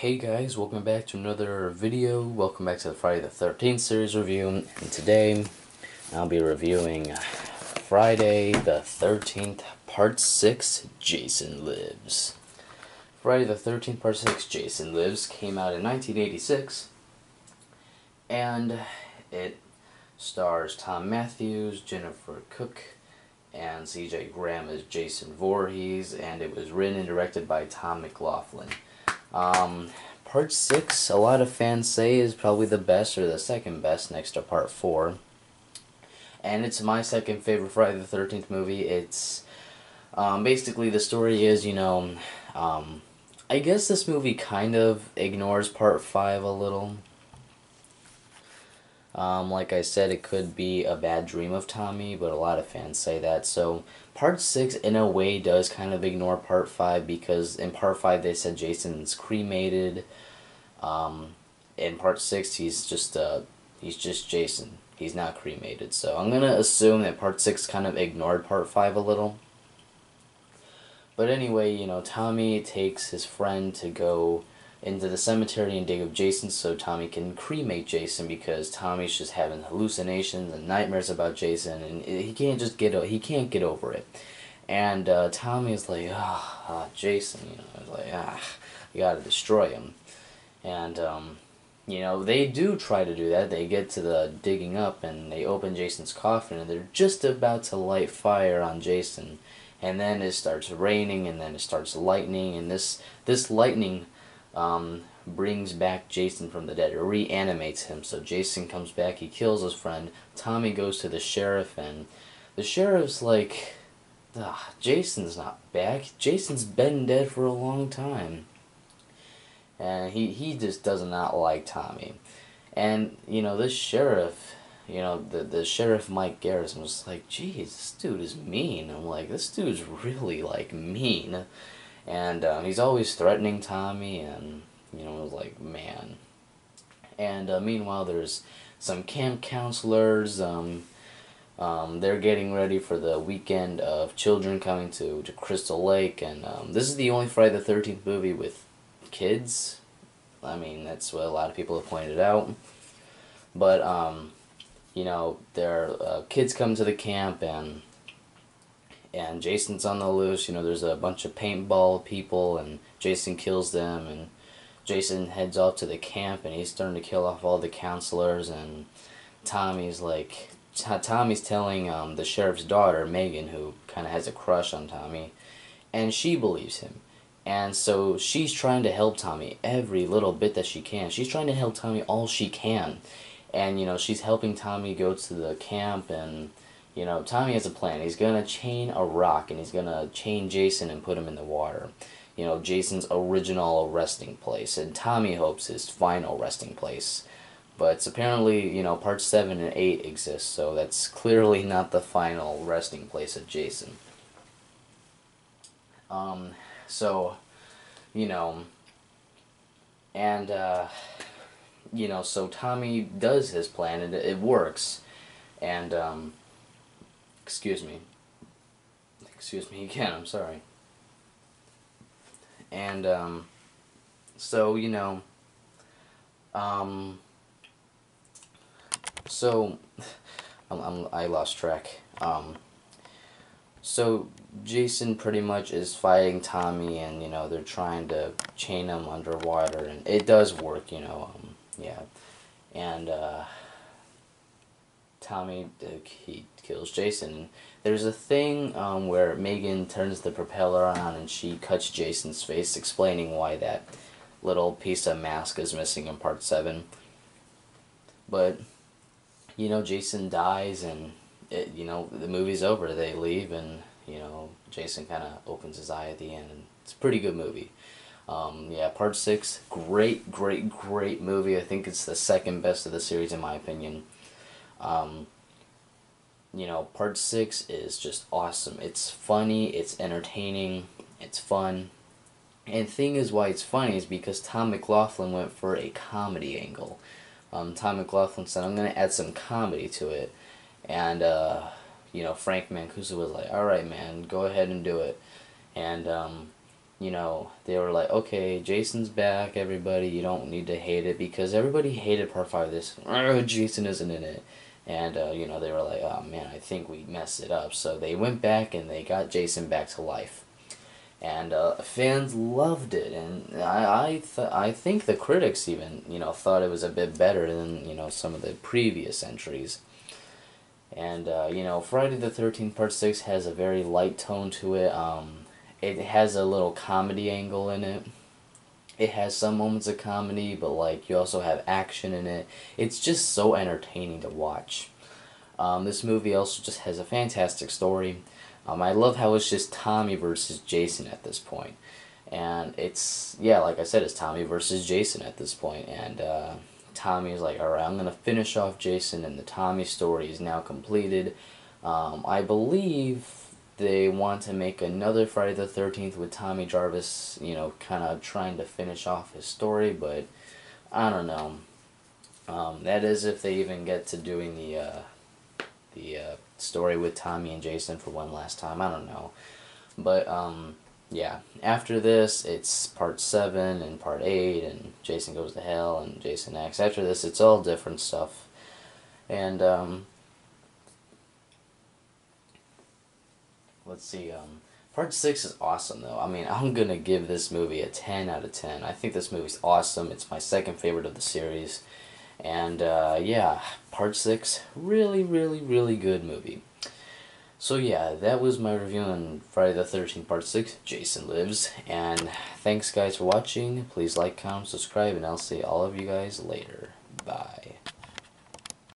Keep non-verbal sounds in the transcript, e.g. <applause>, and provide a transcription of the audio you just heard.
Hey guys, welcome back to another video. Welcome back to the Friday the 13th series review. And today I'll be reviewing Friday the 13th Part 6 Jason Lives. Friday the 13th Part 6 Jason Lives came out in 1986 and it stars Thom Matthews, Jennifer Cooke, and CJ Graham as Jason Voorhees, and it was written and directed by Tom McLoughlin. Um, part 6, a lot of fans say is probably the best or the second best next to part 4. And it's my second favorite Friday the 13th movie. It's um, basically the story is, you know, um, I guess this movie kind of ignores part 5 a little. Um, like I said, it could be a bad dream of Tommy, but a lot of fans say that. So, part 6, in a way, does kind of ignore part 5 because in part 5 they said Jason's cremated. Um, in part 6, he's just, uh, he's just Jason. He's not cremated. So, I'm going to assume that part 6 kind of ignored part 5 a little. But anyway, you know, Tommy takes his friend to go into the cemetery and dig up Jason so Tommy can cremate Jason because Tommy's just having hallucinations and nightmares about Jason and he can't just get he can't get over it. And uh, like, ah, oh, Jason, you know, like, ah, you gotta destroy him. And, um, you know, they do try to do that. They get to the digging up and they open Jason's coffin and they're just about to light fire on Jason. And then it starts raining and then it starts lightning and this, this lightning um, brings back Jason from the dead. It reanimates him. So Jason comes back. He kills his friend. Tommy goes to the sheriff, and the sheriff's like, ah, Jason's not back. Jason's been dead for a long time. And he, he just does not like Tommy. And, you know, this sheriff, you know, the, the sheriff Mike Garrison was like, geez, this dude is mean. I'm like, this dude's really, like, mean. And um, he's always threatening Tommy, and you know, like man. And uh, meanwhile, there's some camp counselors. Um, um, they're getting ready for the weekend of children coming to, to Crystal Lake, and um, this is the only Friday the Thirteenth movie with kids. I mean, that's what a lot of people have pointed out. But um, you know, their uh, kids come to the camp and and Jason's on the loose. You know, there's a bunch of paintball people, and Jason kills them, and Jason heads off to the camp, and he's starting to kill off all the counselors, and Tommy's like, Tommy's telling um, the sheriff's daughter, Megan, who kind of has a crush on Tommy, and she believes him. And so she's trying to help Tommy every little bit that she can. She's trying to help Tommy all she can. And, you know, she's helping Tommy go to the camp and you know, Tommy has a plan. He's going to chain a rock and he's going to chain Jason and put him in the water. You know, Jason's original resting place and Tommy hopes his final resting place. But apparently, you know, parts 7 and 8 exist, so that's clearly not the final resting place of Jason. Um, so, you know, and, uh, you know, so Tommy does his plan and it, works. And, um, Excuse me. Excuse me <laughs> again, I'm sorry. And, um, so, you know, um, so, <laughs> I'm, I'm, I lost track. Um, so, Jason pretty much is fighting Tommy, and, you know, they're trying to chain him underwater, and it does work, you know, um, yeah. And, uh, Tommy, he kills Jason. There's a thing um, where Megan turns the propeller on and she cuts Jason's face, explaining why that little piece of mask is missing in part 7. But, you know, Jason dies and, it, you know, the movie's over. They leave and, you know, Jason kind of opens his eye at the end. And it's a pretty good movie. Um, yeah, part 6, great, great, great movie. I think it's the second best of the series in my opinion. Um, you know, part six is just awesome. It's funny, it's entertaining, it's fun. And the thing is why it's funny is because Tom McLoughlin went for a comedy angle. Um, Tom McLoughlin said, I'm going to add some comedy to it. And, uh, you know, Frank Mancuso was like, alright, man, go ahead and do it. And, um, you know, they were like, okay, Jason's back, everybody, you don't need to hate it because everybody hated part five this. <laughs> Jason isn't in it. And, uh, you know, they were like, oh man, I think we messed it up. So they went back and they got Jason back to life. And uh, fans loved it. And I, I, th- I think the critics even, you know, thought it was a bit better than, you know, some of the previous entries. And, uh, you know, Friday the 13th Part 6 has a very light tone to it. Um, it has a little comedy angle in it. It has some moments of comedy, but like you also have action in it. It's just so entertaining to watch. Um, this movie also just has a fantastic story. Um, I love how it's just Tommy versus Jason at this point. And it's, yeah, like I said, it's Tommy versus Jason at this point. And uh, Tommy is like, alright, I'm going to finish off Jason, and the Tommy story is now completed. Um, I believe they want to make another Friday the 13th with Tommy Jarvis, you know, kind of trying to finish off his story, but I don't know. Um, that is if they even get to doing the uh, the uh, story with Tommy and Jason for one last time. I don't know. But um, yeah, after this, it's part 7 and part 8, and Jason Goes to Hell and Jason X. After this, it's all different stuff. And um, let's see. Um, part six is awesome though. I mean, I'm gonna give this movie a ten out of ten. I think this movie's awesome. It's my second favorite of the series, and uh, yeah, part six, really, really, really good movie. So yeah, that was my review on Friday the 13th Part 6, Jason Lives, and thanks guys for watching, please like, comment, subscribe, and I'll see all of you guys later. Bye.